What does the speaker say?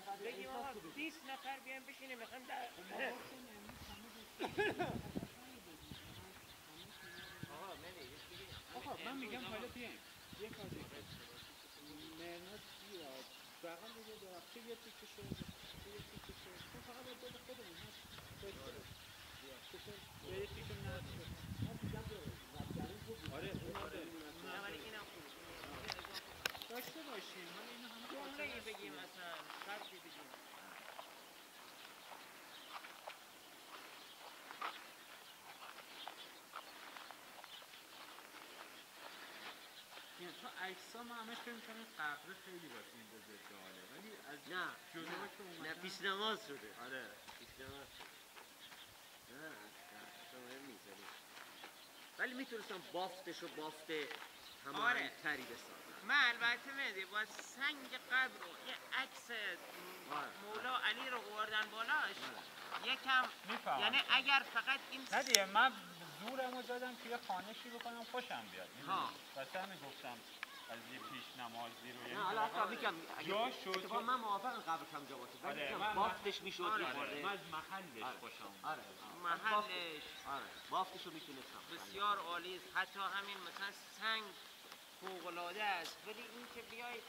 بگیم آقا کنید. 20 نفر بیان بشینیم می‌خوایم در آقا من میگم حالا بیایم یه کار دیگه مرناز بیاد بغل درخته یه تیکه شو یه تیکه شو تو فقط باید دل خودمون هست باید خودمون. یا یه تیکه نه آره اون آره نه ولی اینم خوبه داشته باشیم حالا اینو همه جمله خاطره ای است بگیم دیگه. اصلا شرطی بگیم عکس‌ها ما همش فکر می‌کنیم قبر خیلی واسه این بزرگ جاله ولی از نه. جلو نه که نه اومدن پیش نماز شده. آره. پیش نماز شده. نه نه ولی می‌تونستم بافتش و بافت آره. همه تری بسازم. من البته مهدی با سنگ قبر و یه عکس آره. مولا علی رو آوردن بالاش یکم می‌فهمم. یعنی اگر فقط این نه دیگه من زورمو زدم که یه خانشی بکنم خوشم بیاد. ها. واسه همین گفتم از یه پیش نمازی رو یعنی نه حالا حتی میگم جا شد. من موافقم قبرش هم جا باشه. ولی آره، میگم من- بافتش می‌شد. آره، آره،. من از محلش آره. خوشم. آره. محلش. آره. بافتش رو می‌تونستم بسیار عالی است. حتی همین مثلا سنگ فوق العاده است. ولی این که بیای